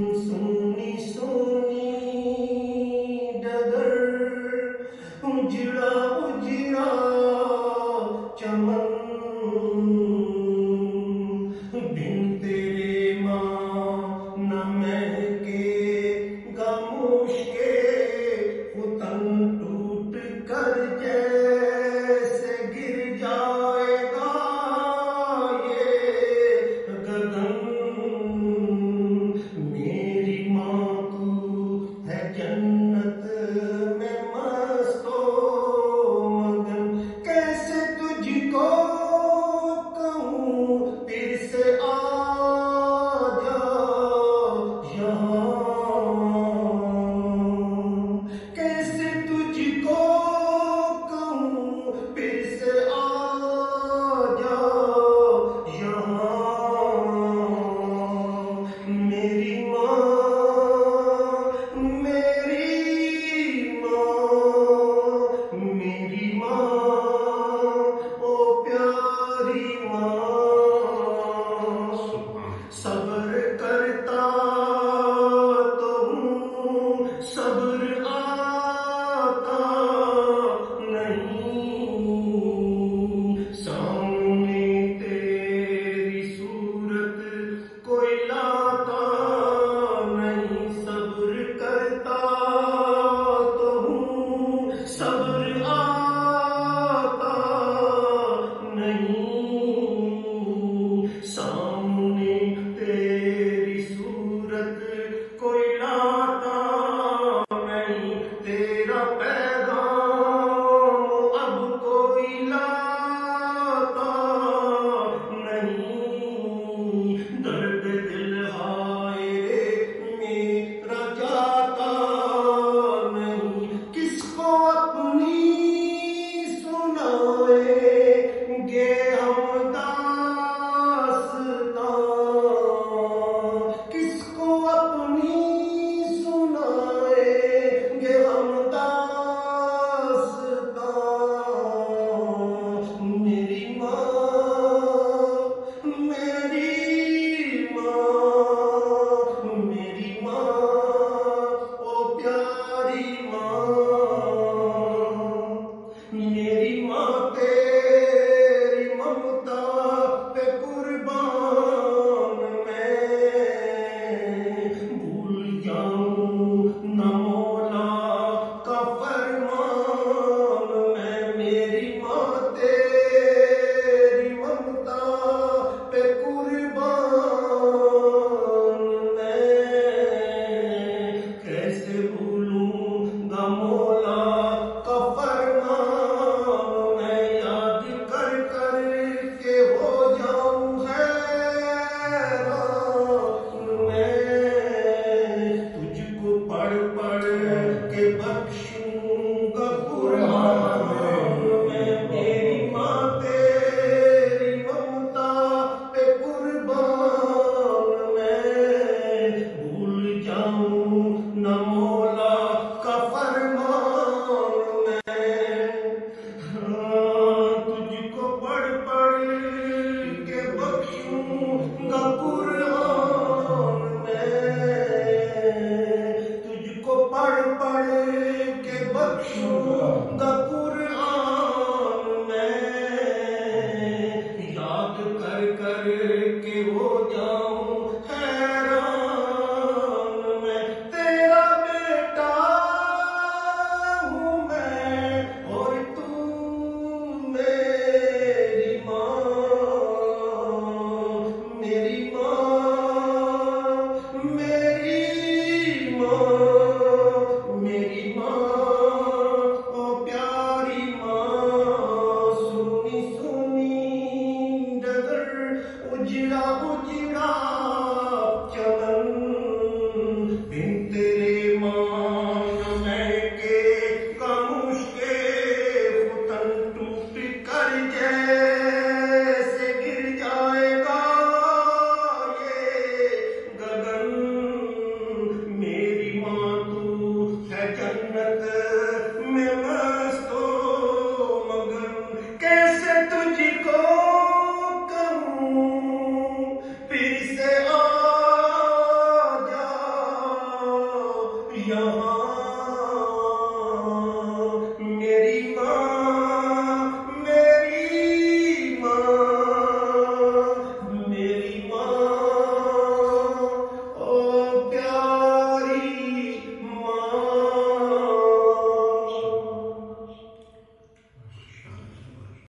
سونی سونی ڈگر اجڑا اجڑا